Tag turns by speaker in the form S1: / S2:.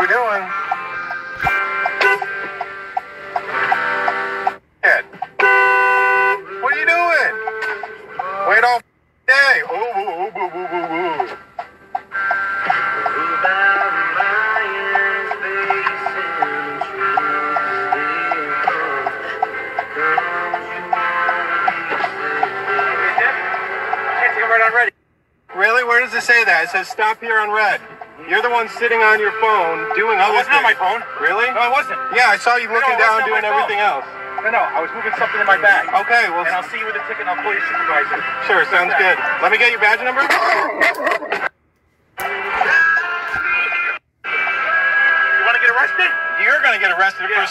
S1: What are you doing? Ed. What are you doing? Wait all day. Ooh, ooh, ooh, ooh, ooh, ooh, ooh.
S2: Ready.
S1: Really? Where does it say that? It says stop here on red. You're the one sitting on your phone doing
S2: I
S1: other
S2: wasn't on my phone.
S1: Really?
S2: No, I wasn't.
S1: Yeah, I saw you looking
S2: it
S1: down doing everything else.
S2: No, no, I was moving something in my bag.
S1: Okay, well,
S2: And I'll see you with the ticket and I'll call your supervisor.
S1: sure, sounds good. Let me get your badge number.
S2: You want to get arrested?
S1: You're gonna get arrested for